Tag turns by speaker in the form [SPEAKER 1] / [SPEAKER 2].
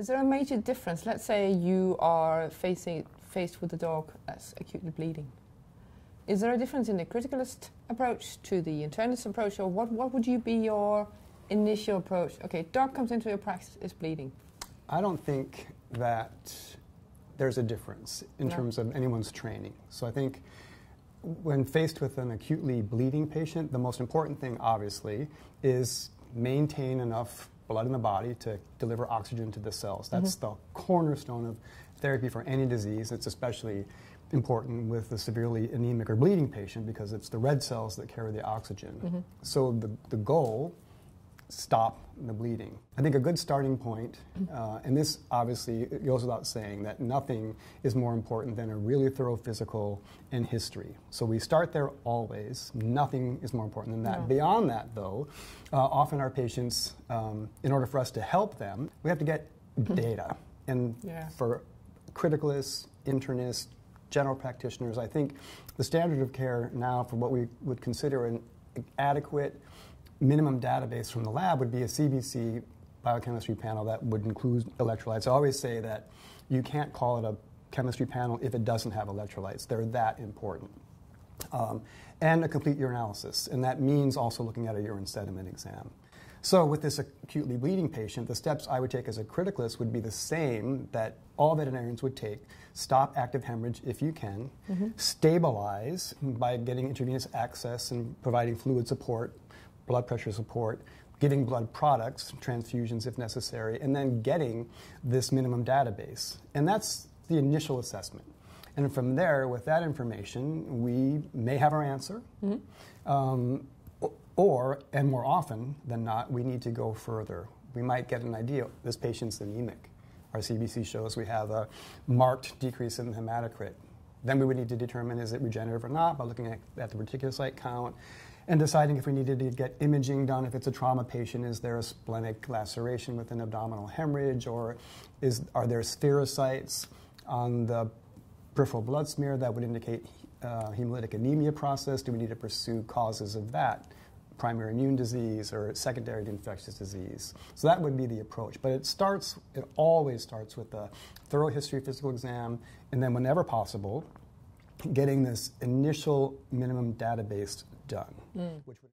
[SPEAKER 1] Is there a major difference? Let's say you are facing, faced with a dog that's acutely bleeding. Is there a difference in the criticalist approach to the internist approach, or what, what would you be your initial approach? Okay, dog comes into your practice, is bleeding.
[SPEAKER 2] I don't think that there's a difference in
[SPEAKER 1] No.
[SPEAKER 2] terms of anyone's training. So I think when faced with an acutely bleeding patient, the most important thing, obviously, is maintain enough blood in the body to deliver oxygen to the cells. That's mm-hmm. the cornerstone of therapy for any disease. It's especially important with a severely anemic or bleeding patient because it's the red cells that carry the oxygen. Mm-hmm. So the, the goal stop the bleeding. I think a good starting point, uh, and this obviously goes without saying, that nothing is more important than a really thorough physical and history. So we start there always. Nothing is more important than that.
[SPEAKER 1] No.
[SPEAKER 2] Beyond that, though, uh, often our patients, um, in order for us to help them, we have to get data. And
[SPEAKER 1] Yeah.
[SPEAKER 2] for criticalists, internists, general practitioners, I think the standard of care now for what we would consider an adequate minimum database from the lab would be a CBC biochemistry panel that would include electrolytes. I always say that you can't call it a chemistry panel if it doesn't have electrolytes. They're that important. Um, and a complete urinalysis, and that means also looking at a urine sediment exam. So, with this acutely bleeding patient, the steps I would take as a criticalist would be the same that all veterinarians would take. Stop active hemorrhage if you can, stabilize by getting intravenous access and providing fluid support, blood pressure support, giving blood products, transfusions if necessary, and then getting this minimum database. And that's the initial assessment. And from there, with that information, we may have our answer. Um, or, and more often than not, we need to go further. We might get an idea this patient's anemic. Our CBC shows we have a marked decrease in hematocrit. Then we would need to determine is it regenerative or not by looking at, at the reticulocyte count and deciding if we needed to get imaging done. If it's a trauma patient, is there a splenic laceration with an abdominal hemorrhage or is, are there spherocytes on the peripheral blood smear that would indicate uh, hemolytic anemia process? Do we need to pursue causes of that? Primary immune disease or secondary to infectious disease. So that would be the approach. But it starts, it always starts with a thorough history physical exam, and then, whenever possible, getting this initial minimum database done. Hmm. Which would